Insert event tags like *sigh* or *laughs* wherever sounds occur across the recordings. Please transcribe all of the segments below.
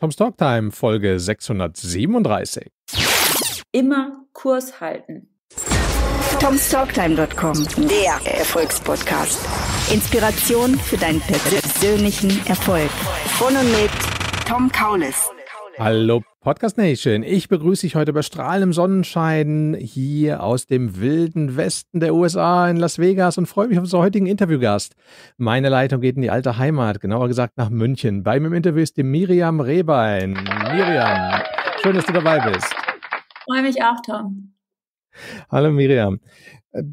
Tom's Talk Time, Folge 637. Immer Kurs halten. Tom'sTalktime.com, der Erfolgspodcast. Inspiration für deinen persönlichen Erfolg. Von und mit Tom Kaulis. Hallo Podcast Nation, ich begrüße dich heute bei strahlendem Sonnenschein hier aus dem wilden Westen der USA in Las Vegas und freue mich auf unseren heutigen Interviewgast. Meine Leitung geht in die alte Heimat, genauer gesagt nach München. Bei mir im Interview ist die Miriam Rehbein. Miriam, schön, dass du dabei bist. Freue mich auch, Tom. Hallo Miriam.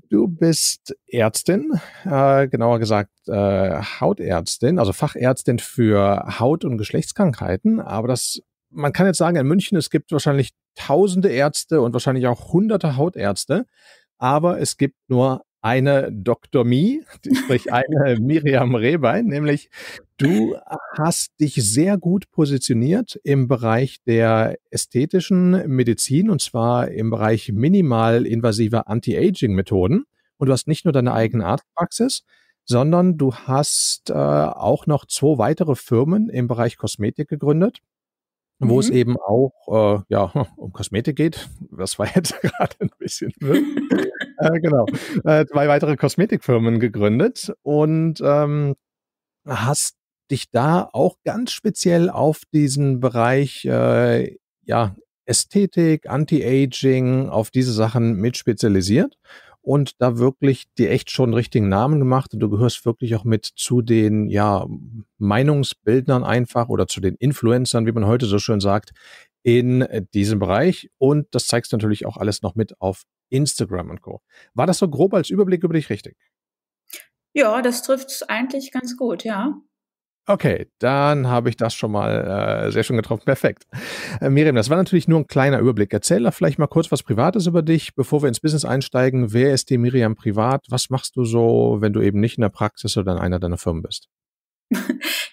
Du bist Ärztin, äh, genauer gesagt äh, Hautärztin, also Fachärztin für Haut- und Geschlechtskrankheiten, aber das man kann jetzt sagen, in München, es gibt wahrscheinlich tausende Ärzte und wahrscheinlich auch hunderte Hautärzte, aber es gibt nur eine Dr. Mi, sprich *laughs* eine Miriam Rehbein, nämlich du hast dich sehr gut positioniert im Bereich der ästhetischen Medizin und zwar im Bereich minimal invasiver Anti-Aging-Methoden. Und du hast nicht nur deine eigene Arztpraxis, sondern du hast äh, auch noch zwei weitere Firmen im Bereich Kosmetik gegründet wo mhm. es eben auch äh, ja, *laughs* um Kosmetik geht. Das war jetzt *laughs* gerade ein bisschen. *laughs* äh, genau. Äh, zwei weitere Kosmetikfirmen gegründet und ähm, hast dich da auch ganz speziell auf diesen Bereich äh, ja, Ästhetik, Anti-Aging, auf diese Sachen mit spezialisiert und da wirklich dir echt schon richtigen Namen gemacht und du gehörst wirklich auch mit zu den ja Meinungsbildnern einfach oder zu den Influencern, wie man heute so schön sagt, in diesem Bereich und das zeigst du natürlich auch alles noch mit auf Instagram und Co. War das so grob als Überblick über dich richtig? Ja, das trifft es eigentlich ganz gut, ja. Okay, dann habe ich das schon mal äh, sehr schön getroffen. Perfekt. Äh, Miriam, das war natürlich nur ein kleiner Überblick. Erzähl doch vielleicht mal kurz was Privates über dich, bevor wir ins Business einsteigen. Wer ist die Miriam privat? Was machst du so, wenn du eben nicht in der Praxis oder in einer deiner Firmen bist? *laughs*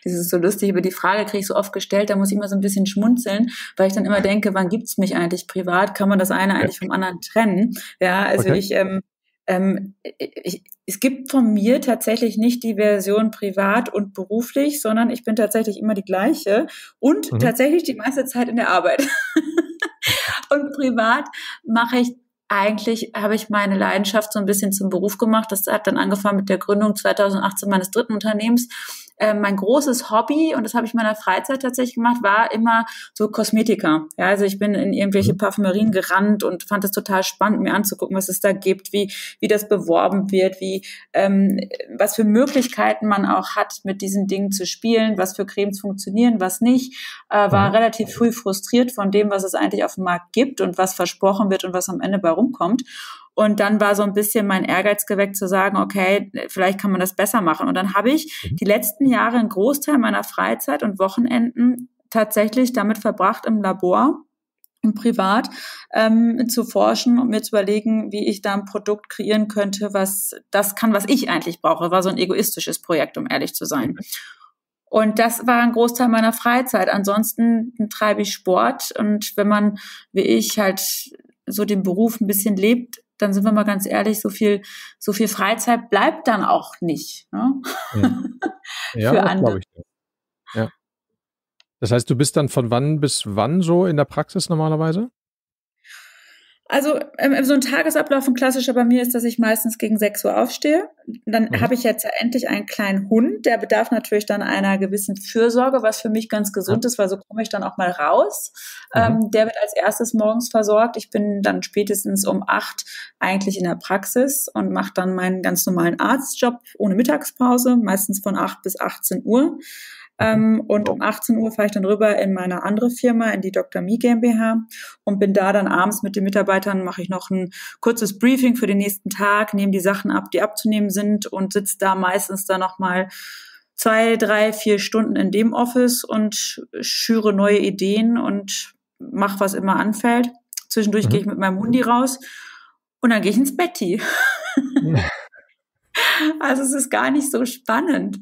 Das ist so lustig, über die Frage kriege ich so oft gestellt, da muss ich immer so ein bisschen schmunzeln, weil ich dann immer denke, wann gibt's mich eigentlich privat? Kann man das eine eigentlich vom anderen trennen? Ja, also okay. ich ähm, ähm, ich, es gibt von mir tatsächlich nicht die Version privat und beruflich, sondern ich bin tatsächlich immer die gleiche und mhm. tatsächlich die meiste Zeit in der Arbeit. *laughs* und privat mache ich eigentlich habe ich meine Leidenschaft so ein bisschen zum Beruf gemacht. Das hat dann angefangen mit der Gründung 2018 meines dritten Unternehmens äh, mein großes Hobby, und das habe ich in meiner Freizeit tatsächlich gemacht, war immer so Kosmetika. Ja, also ich bin in irgendwelche mhm. Parfümerien gerannt und fand es total spannend, mir anzugucken, was es da gibt, wie, wie das beworben wird, wie, ähm, was für Möglichkeiten man auch hat, mit diesen Dingen zu spielen, was für Cremes funktionieren, was nicht. Äh, war mhm. relativ früh frustriert von dem, was es eigentlich auf dem Markt gibt und was versprochen wird und was am Ende bei rumkommt. Und dann war so ein bisschen mein Ehrgeiz geweckt zu sagen, okay, vielleicht kann man das besser machen. Und dann habe ich mhm. die letzten Jahre einen Großteil meiner Freizeit und Wochenenden tatsächlich damit verbracht im Labor und privat ähm, zu forschen und mir zu überlegen, wie ich da ein Produkt kreieren könnte, was das kann, was ich eigentlich brauche. War so ein egoistisches Projekt, um ehrlich zu sein. Und das war ein Großteil meiner Freizeit. Ansonsten treibe ich Sport und wenn man, wie ich, halt so den Beruf ein bisschen lebt, dann sind wir mal ganz ehrlich, so viel, so viel Freizeit bleibt dann auch nicht. Ne? Ja, *laughs* ja Für andere. Ich. Ja. Das heißt, du bist dann von wann bis wann so in der Praxis normalerweise? Also ähm, so ein Tagesablauf, ein klassischer bei mir ist, dass ich meistens gegen 6 Uhr aufstehe. Dann mhm. habe ich jetzt endlich einen kleinen Hund, der bedarf natürlich dann einer gewissen Fürsorge, was für mich ganz gesund ist, weil so komme ich dann auch mal raus. Mhm. Ähm, der wird als erstes morgens versorgt. Ich bin dann spätestens um 8 eigentlich in der Praxis und mache dann meinen ganz normalen Arztjob ohne Mittagspause, meistens von 8 bis 18 Uhr. Ähm, und um 18 Uhr fahre ich dann rüber in meine andere Firma, in die Dr. Mi GmbH und bin da dann abends mit den Mitarbeitern, mache ich noch ein kurzes Briefing für den nächsten Tag, nehme die Sachen ab, die abzunehmen sind und sitze da meistens dann nochmal zwei, drei, vier Stunden in dem Office und schüre neue Ideen und mache, was immer anfällt. Zwischendurch mhm. gehe ich mit meinem Hundi raus und dann gehe ich ins Betty. *laughs* also es ist gar nicht so spannend.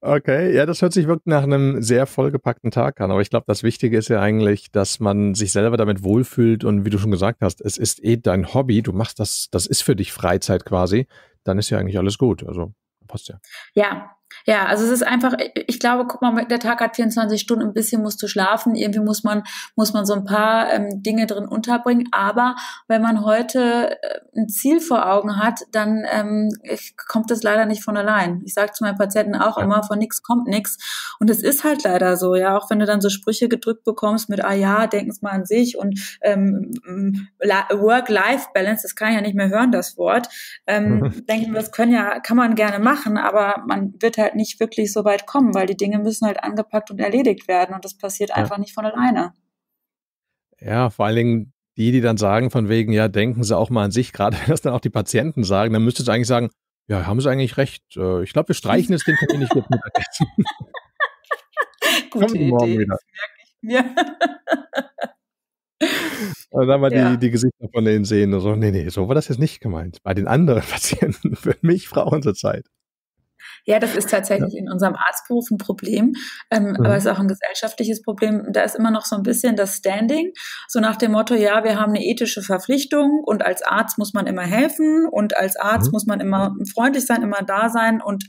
Okay, ja, das hört sich wirklich nach einem sehr vollgepackten Tag an. Aber ich glaube, das Wichtige ist ja eigentlich, dass man sich selber damit wohlfühlt und wie du schon gesagt hast, es ist eh dein Hobby. Du machst das, das ist für dich Freizeit quasi. Dann ist ja eigentlich alles gut. Also passt ja. Ja, Ja, also es ist einfach, ich glaube, guck mal, der Tag hat 24 Stunden, ein bisschen musst du schlafen, irgendwie muss man, muss man so ein paar ähm, Dinge drin unterbringen. Aber wenn man heute äh, ein Ziel vor Augen hat, dann ähm, kommt das leider nicht von allein. Ich sage zu meinen Patienten auch immer, von nichts kommt nichts. Und es ist halt leider so, ja, auch wenn du dann so Sprüche gedrückt bekommst mit, ah ja, denken es mal an sich und ähm, Work-Life-Balance, das kann ich ja nicht mehr hören, das Wort. Ähm. *laughs* Denken wir, das können ja, kann man gerne machen, aber man wird halt nicht wirklich so weit kommen, weil die Dinge müssen halt angepackt und erledigt werden und das passiert ja. einfach nicht von alleine. Ja, vor allen Dingen die, die dann sagen von wegen, ja, denken Sie auch mal an sich, *laughs* gerade wenn das dann auch die Patienten sagen, dann müsstest du eigentlich sagen, ja, haben Sie eigentlich recht. Äh, ich glaube, wir streichen das Ding kann nicht mit Mittagessen. *laughs* Gute Idee, wieder. das merke ich mir. *laughs* Und dann mal ja. die, die Gesichter von denen sehen und so, nee, nee, so war das jetzt nicht gemeint. Bei den anderen Patienten, für mich Frauen zur Zeit. Ja, das ist tatsächlich in unserem Arztberuf ein Problem, ähm, mhm. aber es ist auch ein gesellschaftliches Problem. Da ist immer noch so ein bisschen das Standing, so nach dem Motto, ja, wir haben eine ethische Verpflichtung und als Arzt muss man immer helfen und als Arzt mhm. muss man immer freundlich sein, immer da sein und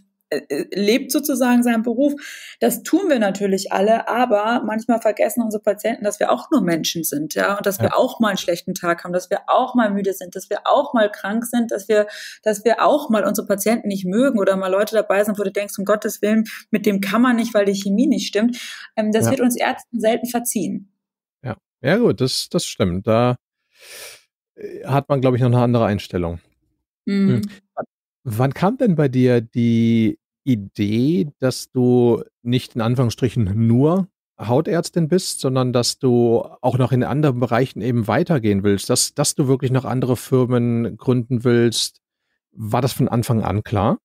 lebt sozusagen seinen Beruf. Das tun wir natürlich alle, aber manchmal vergessen unsere Patienten, dass wir auch nur Menschen sind, ja, und dass ja. wir auch mal einen schlechten Tag haben, dass wir auch mal müde sind, dass wir auch mal krank sind, dass wir, dass wir auch mal unsere Patienten nicht mögen oder mal Leute dabei sind, wo du denkst, um Gottes Willen, mit dem kann man nicht, weil die Chemie nicht stimmt. Ähm, das ja. wird uns Ärzten selten verziehen. Ja, ja gut, das, das stimmt. Da äh, hat man, glaube ich, noch eine andere Einstellung. Mhm. Hm. Wann kam denn bei dir die Idee, dass du nicht in Anführungsstrichen nur Hautärztin bist, sondern dass du auch noch in anderen Bereichen eben weitergehen willst, dass, dass du wirklich noch andere Firmen gründen willst? War das von Anfang an klar?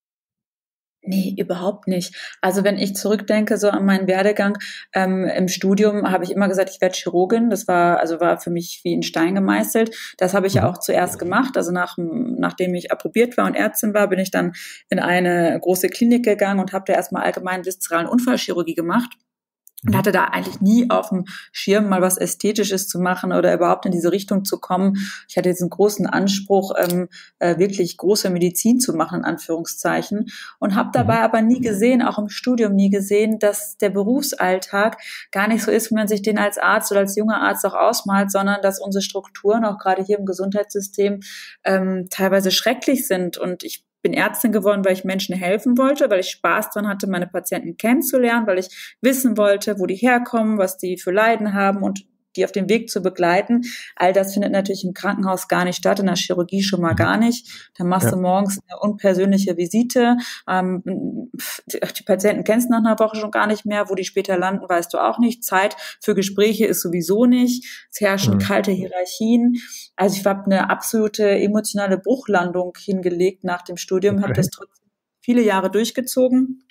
Nee, überhaupt nicht. Also wenn ich zurückdenke so an meinen Werdegang ähm, im Studium, habe ich immer gesagt, ich werde Chirurgin. Das war also war für mich wie ein Stein gemeißelt. Das habe ich ja mhm. auch zuerst gemacht. Also nach, nachdem ich approbiert war und Ärztin war, bin ich dann in eine große Klinik gegangen und habe da erstmal allgemein viszeralen Unfallchirurgie gemacht und mhm. hatte da eigentlich nie auf dem Schirm mal was Ästhetisches zu machen oder überhaupt in diese Richtung zu kommen. Ich hatte einen großen Anspruch, ähm, äh, wirklich große Medizin zu machen, in Anführungszeichen, und habe dabei mhm. aber nie gesehen, auch im Studium nie gesehen, dass der Berufsalltag gar nicht so ist, wie man sich den als Arzt oder als junger Arzt auch ausmalt, sondern dass unsere Strukturen, auch gerade hier im Gesundheitssystem, ähm, teilweise schrecklich sind. Und ich bin Ärztin geworden, weil ich Menschen helfen wollte, weil ich Spaß dran hatte, meine Patienten kennenzulernen, weil ich wissen wollte, wo die herkommen, was die für Leiden haben und die auf dem Weg zu begleiten. All das findet natürlich im Krankenhaus gar nicht statt, in der Chirurgie schon mal gar nicht. Da machst ja. du morgens eine unpersönliche Visite. Ähm, die Patienten kennst du nach einer Woche schon gar nicht mehr. Wo die später landen, weißt du auch nicht. Zeit für Gespräche ist sowieso nicht. Es herrschen mhm. kalte Hierarchien. Also ich habe eine absolute emotionale Bruchlandung hingelegt nach dem Studium, okay. habe das trotzdem viele Jahre durchgezogen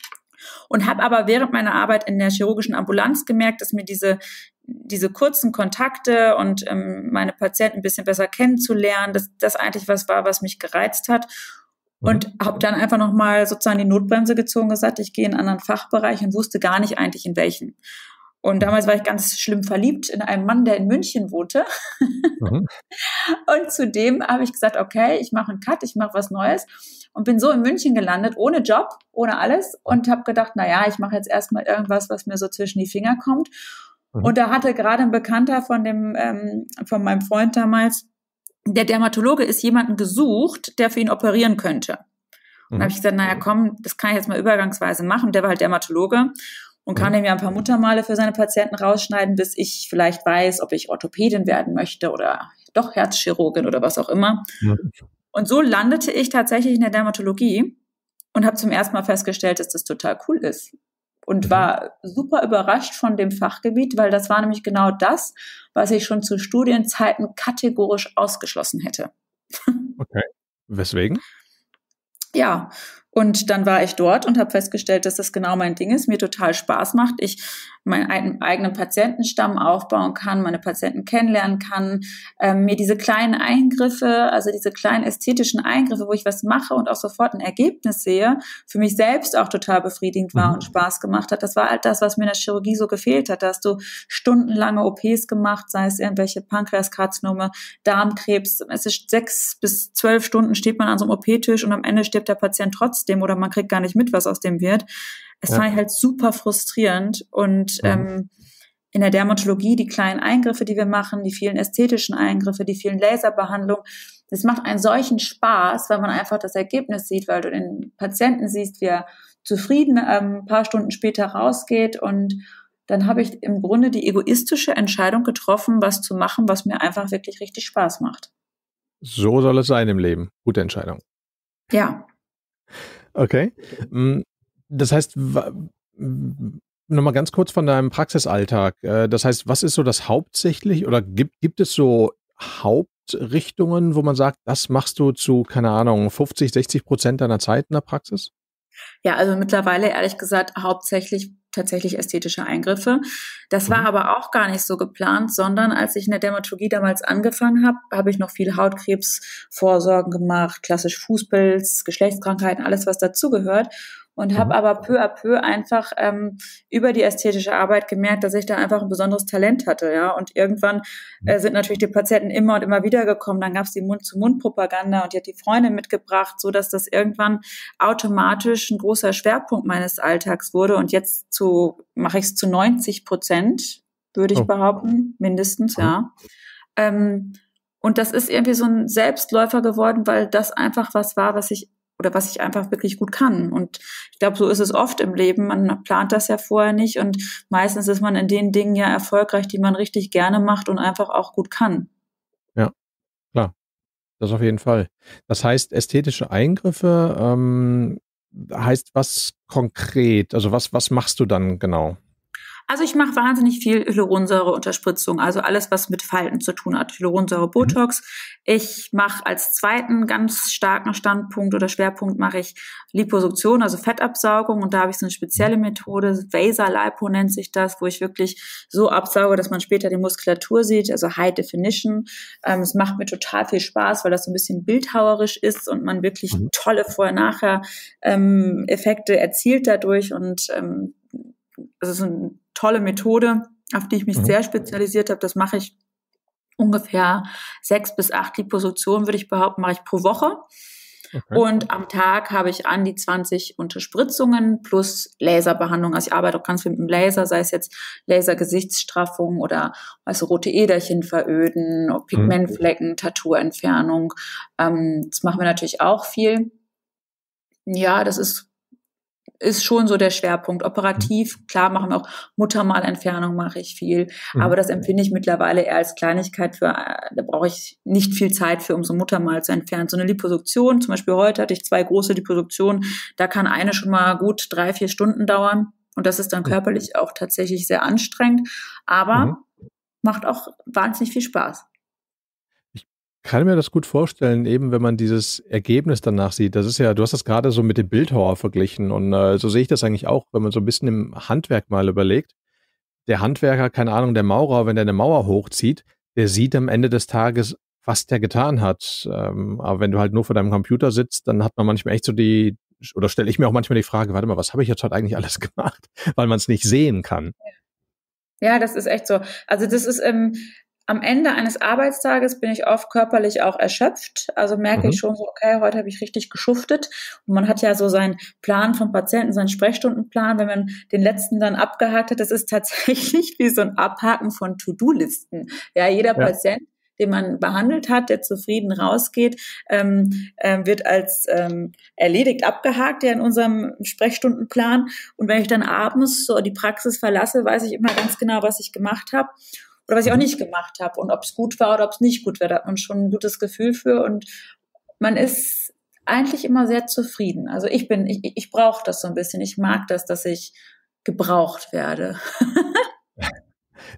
und habe aber während meiner Arbeit in der chirurgischen Ambulanz gemerkt, dass mir diese diese kurzen Kontakte und ähm, meine Patienten ein bisschen besser kennenzulernen, dass das eigentlich was war, was mich gereizt hat. Und mhm. habe dann einfach nochmal sozusagen die Notbremse gezogen, gesagt, ich gehe in einen anderen Fachbereich und wusste gar nicht eigentlich in welchen. Und damals war ich ganz schlimm verliebt in einen Mann, der in München wohnte. Mhm. *laughs* Und zudem habe ich gesagt, okay, ich mache einen Cut, ich mache was Neues und bin so in München gelandet, ohne Job, ohne alles und habe gedacht, na ja, ich mache jetzt erstmal irgendwas, was mir so zwischen die Finger kommt. Mhm. Und da hatte gerade ein Bekannter von dem, ähm, von meinem Freund damals, der Dermatologe ist jemanden gesucht, der für ihn operieren könnte. Und mhm. habe ich gesagt, naja, komm, das kann ich jetzt mal übergangsweise machen. Der war halt Dermatologe und kann ihm ja ein paar Muttermale für seine Patienten rausschneiden, bis ich vielleicht weiß, ob ich Orthopädin werden möchte oder doch Herzchirurgin oder was auch immer. Ja. Und so landete ich tatsächlich in der Dermatologie und habe zum ersten Mal festgestellt, dass das total cool ist. Und mhm. war super überrascht von dem Fachgebiet, weil das war nämlich genau das, was ich schon zu Studienzeiten kategorisch ausgeschlossen hätte. *laughs* Okay. Weswegen? Ja, und dann war ich dort und habe festgestellt, dass das genau mein Ding ist, mir total Spaß macht. Ich meinen eigenen Patientenstamm aufbauen kann, meine Patienten kennenlernen kann, ähm, mir diese kleinen Eingriffe, also diese kleinen ästhetischen Eingriffe, wo ich was mache und auch sofort ein Ergebnis sehe, für mich selbst auch total befriedigend war mhm. und Spaß gemacht hat. Das war halt das, was mir in der Chirurgie so gefehlt hat. Da hast du stundenlange OPs gemacht, sei es irgendwelche Pankreaskarzinome, Darmkrebs. Es ist sechs bis zwölf Stunden steht man an so einem OP-Tisch und am Ende stirbt der Patient trotzdem oder man kriegt gar nicht mit, was aus dem wird. Es ja. fand ich halt super frustrierend und mhm. ähm, in der Dermatologie die kleinen Eingriffe, die wir machen, die vielen ästhetischen Eingriffe, die vielen Laserbehandlungen, das macht einen solchen Spaß, weil man einfach das Ergebnis sieht, weil du den Patienten siehst, wie er zufrieden ähm, ein paar Stunden später rausgeht und dann habe ich im Grunde die egoistische Entscheidung getroffen, was zu machen, was mir einfach wirklich richtig Spaß macht. So soll es sein im Leben. Gute Entscheidung. Ja. Okay. Das heißt, nochmal ganz kurz von deinem Praxisalltag. Äh, das heißt, was ist so das hauptsächlich oder gibt, gibt es so Hauptrichtungen, wo man sagt, das machst du zu, keine Ahnung, 50, 60 Prozent deiner Zeit in der Praxis? Ja, also mittlerweile ehrlich gesagt hauptsächlich tatsächlich ästhetische Eingriffe. Das war mhm. aber auch gar nicht so geplant, sondern als ich in der Dermatologie damals angefangen habe, habe ich noch viel Hautkrebsvorsorgen gemacht, klassisch Fußpilz, Geschlechtskrankheiten, alles was dazugehört und habe mhm. aber peu à peu einfach ähm, über die ästhetische Arbeit gemerkt, dass ich da einfach ein besonderes Talent hatte, ja. Und irgendwann äh, mhm. sind natürlich die Patienten immer und immer wieder gekommen. Dann gab es die Mund-zu-Mund-Propaganda und die hat die Freunde mitgebracht, so dass das irgendwann automatisch ein großer Schwerpunkt meines Alltags wurde. Und jetzt zu mache ich es zu 90 Prozent, würde ich oh. behaupten, mindestens, mhm. ja. Ähm, und das ist irgendwie so ein Selbstläufer geworden, weil das einfach was war, was ich oder was ich einfach wirklich gut kann. Und ich glaube, so ist es oft im Leben. Man plant das ja vorher nicht und meistens ist man in den Dingen ja erfolgreich, die man richtig gerne macht und einfach auch gut kann. Ja, klar. Das auf jeden Fall. Das heißt, ästhetische Eingriffe ähm, heißt was konkret? Also was, was machst du dann genau? Also ich mache wahnsinnig viel Hyaluronsäure-Unterspritzung, also alles, was mit Falten zu tun hat. Hyaluronsäure-Botox. Mhm. Ich mache als zweiten ganz starken Standpunkt oder Schwerpunkt mache ich Liposuktion, also Fettabsaugung. Und da habe ich so eine spezielle mhm. Methode, Vaser-Lipo nennt sich das, wo ich wirklich so absauge, dass man später die Muskulatur sieht, also High Definition. Ähm, es macht mir total viel Spaß, weil das so ein bisschen bildhauerisch ist und man wirklich mhm. tolle Vorher-Nachher-Effekte ähm, erzielt dadurch. Und ähm, es ist ein tolle Methode, auf die ich mich mhm. sehr spezialisiert habe. Das mache ich ungefähr sechs bis acht Liposuktionen, würde ich behaupten, mache ich pro Woche. Okay. Und am Tag habe ich an die 20 Unterspritzungen plus Laserbehandlung. Also ich arbeite auch ganz viel mit dem Laser, sei es jetzt Lasergesichtsstraffung oder also rote Äderchen veröden, mhm. Pigmentflecken, Tattooentfernung. Ähm, das machen wir natürlich auch viel. Ja, das ist ist schon so der Schwerpunkt. Operativ, mhm. klar machen wir auch Muttermalentfernung, mache ich viel. Mhm. Aber das empfinde ich mittlerweile eher als Kleinigkeit für, da brauche ich nicht viel Zeit für, um so Muttermal zu entfernen. So eine Liposuktion, zum Beispiel heute hatte ich zwei große Liposuktionen, da kann eine schon mal gut drei, vier Stunden dauern. Und das ist dann körperlich auch tatsächlich sehr anstrengend, aber mhm. macht auch wahnsinnig viel Spaß kann mir das gut vorstellen, eben wenn man dieses Ergebnis danach sieht. Das ist ja, du hast das gerade so mit dem Bildhauer verglichen und äh, so sehe ich das eigentlich auch, wenn man so ein bisschen im Handwerk mal überlegt. Der Handwerker, keine Ahnung, der Maurer, wenn der eine Mauer hochzieht, der sieht am Ende des Tages, was der getan hat. Ähm, aber wenn du halt nur vor deinem Computer sitzt, dann hat man manchmal echt so die, oder stelle ich mir auch manchmal die Frage, warte mal, was habe ich jetzt heute eigentlich alles *laughs* gemacht? Weil man es nicht sehen kann. Ja, das ist echt so. Also das ist, ähm, am Ende eines Arbeitstages bin ich oft körperlich auch erschöpft. Also merke mhm. ich schon so, okay, heute habe ich richtig geschuftet. Und man hat ja so seinen Plan vom Patienten, seinen Sprechstundenplan. Wenn man den letzten dann abgehakt hat, das ist tatsächlich *laughs* wie so ein Abhaken von To-Do-Listen. Ja, jeder ja. Patient den man behandelt hat, der zufrieden rausgeht, ähm, äh, wird als ähm, erledigt abgehakt, ja in unserem Sprechstundenplan. Und wenn ich dann abends so die Praxis verlasse, weiß ich immer ganz genau, was ich gemacht habe oder was ich auch mhm. nicht gemacht habe und ob es gut war oder ob es nicht gut war. Da hat man schon ein gutes Gefühl für und man ist eigentlich immer sehr zufrieden. Also ich bin, ich, ich brauche das so ein bisschen. Ich mag das, dass ich gebraucht werde. *laughs*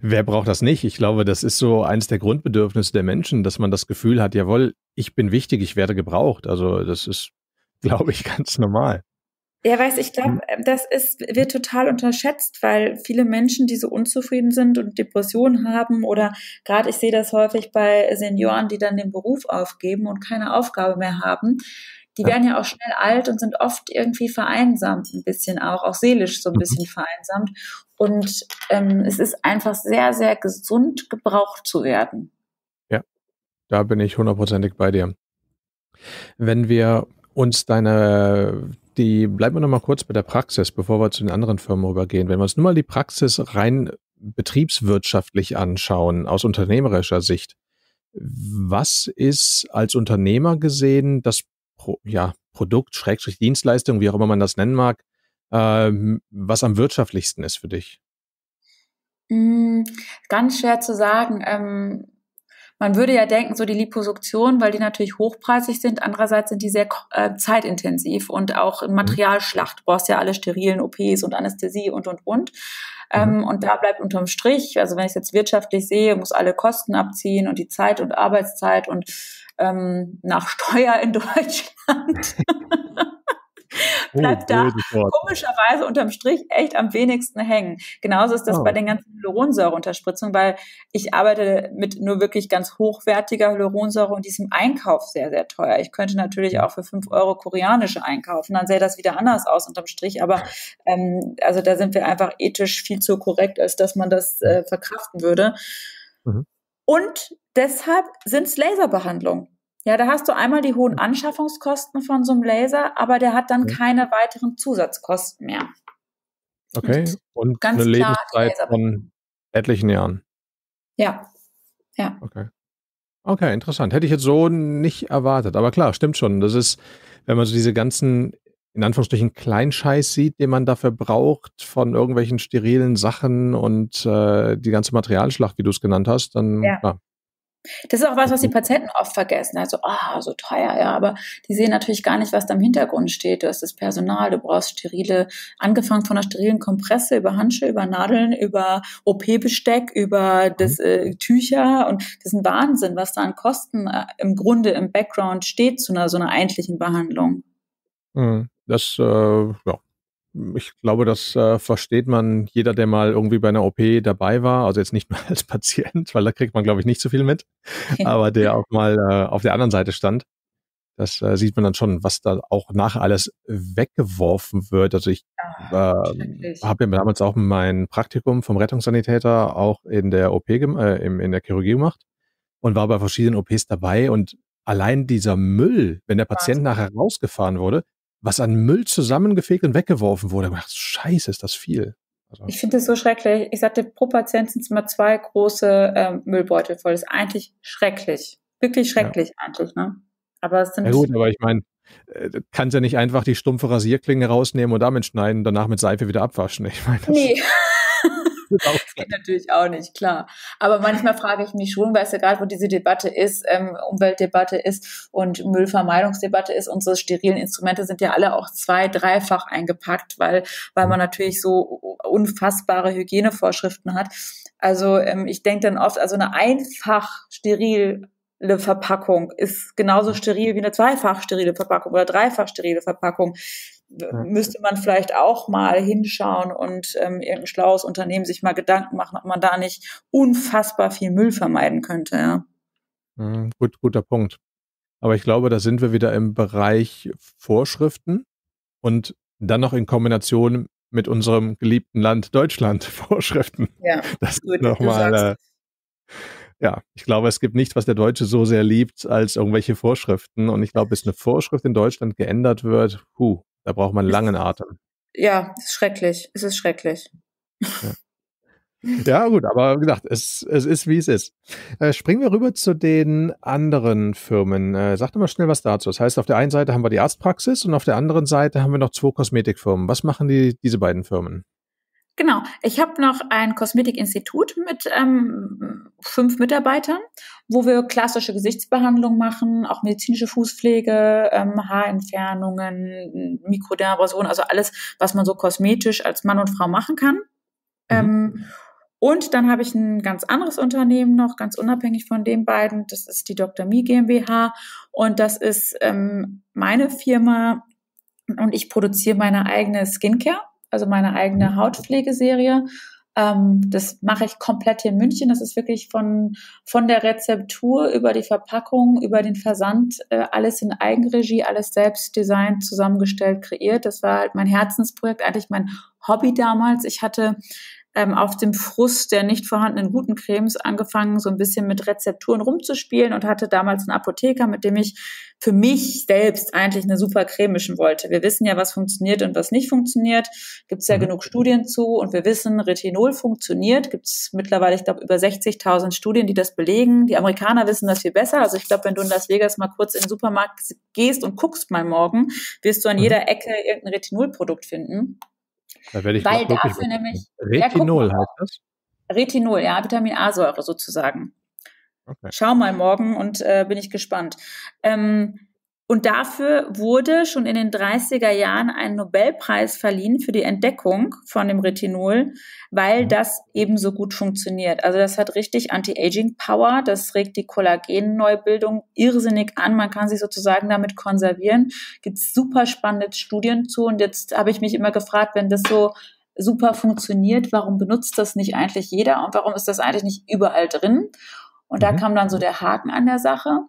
Wer braucht das nicht? Ich glaube, das ist so eines der Grundbedürfnisse der Menschen, dass man das Gefühl hat, jawohl, ich bin wichtig, ich werde gebraucht. Also das ist, *laughs* glaube ich, ganz normal. Ja, weiß ich glaube, hm. ähm, das ist wird total unterschätzt, weil viele Menschen, die so unzufrieden sind und Depressionen haben oder gerade ich sehe das häufig bei Senioren, die dann den Beruf aufgeben und keine Aufgabe mehr haben, die werden ja auch schnell alt und sind oft irgendwie vereinsamt, ein bisschen auch, auch seelisch so ein mhm. bisschen vereinsamt. Und ähm, es ist einfach sehr, sehr gesund, gebraucht zu werden. Ja, da bin ich hundertprozentig bei dir. Wenn wir uns deine, die, bleiben wir nochmal kurz bei der Praxis, bevor wir zu den anderen Firmen rübergehen. Wenn wir uns nur mal die Praxis rein betriebswirtschaftlich anschauen, aus unternehmerischer Sicht, was ist als Unternehmer gesehen das Pro, ja, Produkt, Schrägstrich Dienstleistung, wie auch immer man das nennen mag, ähm, was am wirtschaftlichsten ist für dich? Mm, ganz schwer zu sagen. Ähm, man würde ja denken, so die Liposuktion, weil die natürlich hochpreisig sind. Andererseits sind die sehr äh, zeitintensiv und auch in mhm. Materialschlacht. Du brauchst ja alle sterilen OPs und Anästhesie und, und, und. Ähm, mhm. und da bleibt unterm Strich, also wenn ich es jetzt wirtschaftlich sehe, muss alle Kosten abziehen und die Zeit und Arbeitszeit und ähm, nach Steuer in *laughs* Deutschland. *laughs* Oh, bleibt da komischerweise unterm Strich echt am wenigsten hängen. Genauso ist das oh. bei den ganzen Hyaluronsäureunterspritzungen, weil ich arbeite mit nur wirklich ganz hochwertiger Hyaluronsäure und die ist im Einkauf sehr, sehr teuer. Ich könnte natürlich auch für fünf Euro koreanische einkaufen, dann sähe das wieder anders aus unterm Strich, aber ähm, also da sind wir einfach ethisch viel zu korrekt, als dass man das äh, verkraften würde. Mhm. Und deshalb sind es Laserbehandlungen. Ja, da hast du einmal die hohen Anschaffungskosten von so einem Laser, aber der hat dann keine weiteren Zusatzkosten mehr. Okay, und, und eine Lebenszeit von etlichen Jahren. Ja, ja. Okay. Okay, interessant. Hätte ich jetzt so nicht erwartet. Aber klar, stimmt schon. Das ist, wenn man so diese ganzen, in Anführungsstrichen, Kleinscheiß sieht, den man dafür braucht, von irgendwelchen sterilen Sachen und äh, die ganze Materialschlacht, wie du es genannt hast, dann ja. klar, das ist auch was, was die Patienten oft vergessen. Also, ah, so teuer, ja, aber die sehen natürlich gar nicht, was da im Hintergrund steht. Du hast das Personal, du brauchst sterile, angefangen von einer sterilen Kompresse über Handschuhe, über Nadeln, über OP-Besteck, über das mhm. äh, Tücher und das ist ein Wahnsinn, was da an Kosten äh, im Grunde im Background steht zu einer so einer eigentlichen Behandlung. Mhm. Das, äh, ja, ich glaube, das äh, versteht man jeder, der mal irgendwie bei einer OP dabei war. Also jetzt nicht *laughs* nur als Patient, weil da kriegt man, glaube ich, nicht so viel mit, aber der auch mal äh, auf der anderen Seite stand. Das äh, sieht man dann schon, was da auch nachher alles weggeworfen wird. Also ich äh, habe ja damals auch mein Praktikum vom Rettungssanitäter auch in der OP, äh, in der Chirurgie gemacht und war bei verschiedenen OPs dabei und allein dieser Müll, wenn der Patient nachher rausgefahren wurde, was an Müll zusammengefegt und weggeworfen wurde. Ich dachte, scheiße, ist das viel. Also. Ich finde es so schrecklich. Ich sagte, pro Patient sind es immer zwei große ähm, Müllbeutel voll. Das ist eigentlich schrecklich. Wirklich schrecklich ja. eigentlich, ne? Aber es sind. Ja gut, aber ich meine, äh, kannst ja nicht einfach die stumpfe Rasierklinge rausnehmen und damit schneiden und danach mit Seife wieder abwaschen. Ich meine, nee. *laughs* Das geht *laughs* natürlich auch nicht, klar. Aber manchmal frage ich mich schon, weißt du, gerade wo diese Debatte ist, ähm, Umweltdebatte ist und Müllvermeidungsdebatte ist, unsere sterilen Instrumente sind ja alle auch zwei-, dreifach eingepackt, weil, weil man natürlich so unfassbare Hygienevorschriften hat. Also ähm, ich denke dann oft, also eine einfach steril Verpackung ist genauso steril wie eine zweifach sterile Verpackung oder dreifach sterile Verpackung müsste man vielleicht auch mal hinschauen und ähm, irgendein schlaues Unternehmen sich mal Gedanken machen, ob man da nicht unfassbar viel Müll vermeiden könnte. Ja. Mhm, gut, guter Punkt. Aber ich glaube, da sind wir wieder im Bereich Vorschriften und dann noch in Kombination mit unserem geliebten Land Deutschland *laughs* Vorschriften. Ja, das ist nochmal. Äh, ja, ich glaube, es gibt nichts, was der Deutsche so sehr liebt, als irgendwelche Vorschriften. Und ich glaube, bis eine Vorschrift in Deutschland geändert wird, huh, da braucht man langen Atem. Ja, ist schrecklich. Es ist schrecklich. Ja. *laughs* Ja, gut, aber wie gesagt, es, es ist, wie es ist. Äh, springen wir rüber zu den anderen Firmen. Äh, sag doch mal schnell was dazu. Das heißt, auf der einen Seite haben wir die Arztpraxis und auf der anderen Seite haben wir noch zwei Kosmetikfirmen. Was machen die, diese beiden Firmen? Genau. Ich habe noch ein Kosmetikinstitut mit ähm, fünf Mitarbeitern, wo wir klassische Gesichtsbehandlung machen, auch medizinische Fußpflege, ähm, Haarentfernungen, Mikrodermabrasion, also alles, was man so kosmetisch als Mann und Frau machen kann. Mhm. Ähm, und dann habe ich ein ganz anderes Unternehmen noch, ganz unabhängig von den beiden. Das ist die Dr. Mi GmbH. Und das ist ähm, meine Firma, und ich produziere meine eigene Skincare, also meine eigene Hautpflegeserie. Ähm, das mache ich komplett hier in München. Das ist wirklich von, von der Rezeptur über die Verpackung, über den Versand, äh, alles in Eigenregie, alles selbst designt, zusammengestellt, kreiert. Das war halt mein Herzensprojekt, eigentlich mein Hobby damals. Ich hatte ähm, auf dem Frust der nicht vorhandenen guten Cremes angefangen, so ein bisschen mit Rezepturen rumzuspielen und hatte damals einen Apotheker, mit dem ich für mich selbst eigentlich eine super Creme mischen wollte. Wir wissen ja, was funktioniert und was nicht funktioniert. Gibt es ja mhm. genug Studien zu und wir wissen, Retinol funktioniert. Gibt es mittlerweile, ich glaube, über 60.000 Studien, die das belegen. Die Amerikaner wissen das viel besser. Also ich glaube, wenn du in Las Vegas mal kurz in den Supermarkt gehst und guckst mal morgen, wirst du an mhm. jeder Ecke irgendein Retinolprodukt finden. Da werde ich Weil dafür nämlich Retinol ja, heißt das? Retinol, ja, Vitamin A-Säure sozusagen. Okay. Schau mal morgen und äh, bin ich gespannt. Ähm, und dafür wurde schon in den 30er Jahren ein Nobelpreis verliehen für die Entdeckung von dem Retinol, weil mhm. das eben so gut funktioniert. Also das hat richtig Anti-Aging-Power, das regt die Kollagenneubildung irrsinnig an. Man kann sich sozusagen damit konservieren. Gibt super spannende Studien zu. Und jetzt habe ich mich immer gefragt, wenn das so super funktioniert, warum benutzt das nicht eigentlich jeder und warum ist das eigentlich nicht überall drin? Und da mhm. kam dann so der Haken an der Sache